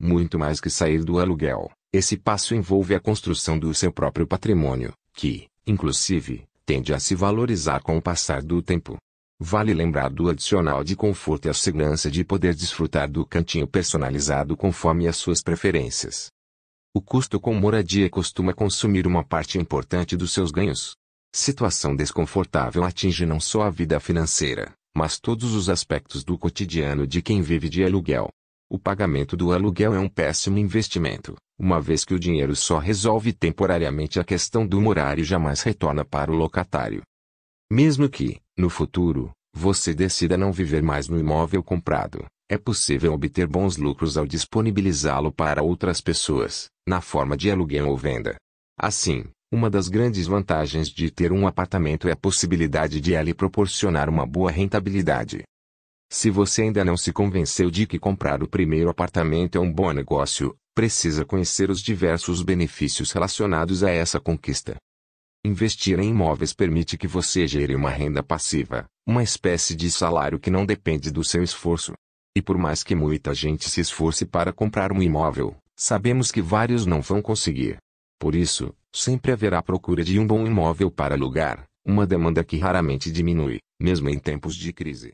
Muito mais que sair do aluguel, esse passo envolve a construção do seu próprio patrimônio, que, inclusive, tende a se valorizar com o passar do tempo. Vale lembrar do adicional de conforto e a segurança de poder desfrutar do cantinho personalizado conforme as suas preferências. O custo com moradia costuma consumir uma parte importante dos seus ganhos. Situação desconfortável atinge não só a vida financeira, mas todos os aspectos do cotidiano de quem vive de aluguel. O pagamento do aluguel é um péssimo investimento, uma vez que o dinheiro só resolve temporariamente a questão do morar e jamais retorna para o locatário. Mesmo que, no futuro, você decida não viver mais no imóvel comprado, é possível obter bons lucros ao disponibilizá-lo para outras pessoas, na forma de aluguel ou venda. Assim, uma das grandes vantagens de ter um apartamento é a possibilidade de ele proporcionar uma boa rentabilidade. Se você ainda não se convenceu de que comprar o primeiro apartamento é um bom negócio, precisa conhecer os diversos benefícios relacionados a essa conquista. Investir em imóveis permite que você gere uma renda passiva, uma espécie de salário que não depende do seu esforço. E por mais que muita gente se esforce para comprar um imóvel, sabemos que vários não vão conseguir. Por isso, sempre haverá procura de um bom imóvel para alugar, uma demanda que raramente diminui, mesmo em tempos de crise.